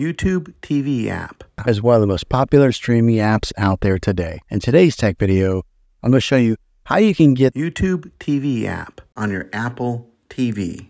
YouTube TV app. is one of the most popular streaming apps out there today. In today's tech video, I'm going to show you how you can get YouTube TV app on your Apple TV.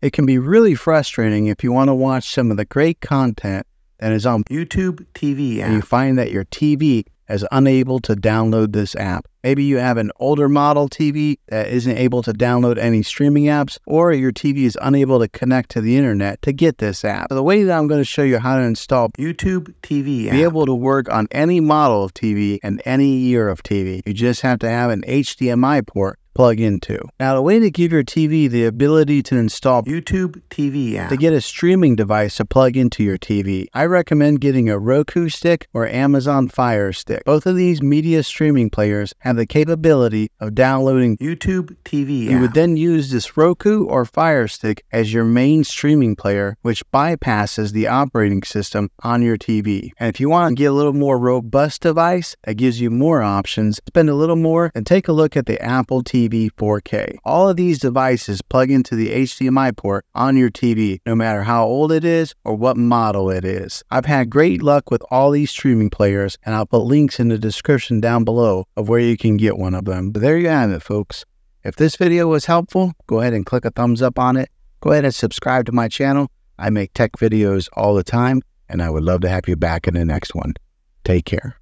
It can be really frustrating if you want to watch some of the great content that is on YouTube TV and you find that your TV is unable to download this app. Maybe you have an older model TV that isn't able to download any streaming apps, or your TV is unable to connect to the internet to get this app. So the way that I'm going to show you how to install YouTube TV app. be able to work on any model of TV and any year of TV. You just have to have an HDMI port plug into. Now, the way to give your TV the ability to install YouTube TV app. to get a streaming device to plug into your TV, I recommend getting a Roku stick or Amazon Fire Stick. Both of these media streaming players have the capability of downloading. YouTube TV You would then use this Roku or Fire Stick as your main streaming player, which bypasses the operating system on your TV. And if you want to get a little more robust device that gives you more options, spend a little more and take a look at the Apple TV 4K. All of these devices plug into the HDMI port on your TV, no matter how old it is or what model it is. I've had great luck with all these streaming players, and I'll put links in the description down below of where you can get one of them. But there you have it, folks. If this video was helpful, go ahead and click a thumbs up on it. Go ahead and subscribe to my channel. I make tech videos all the time, and I would love to have you back in the next one. Take care.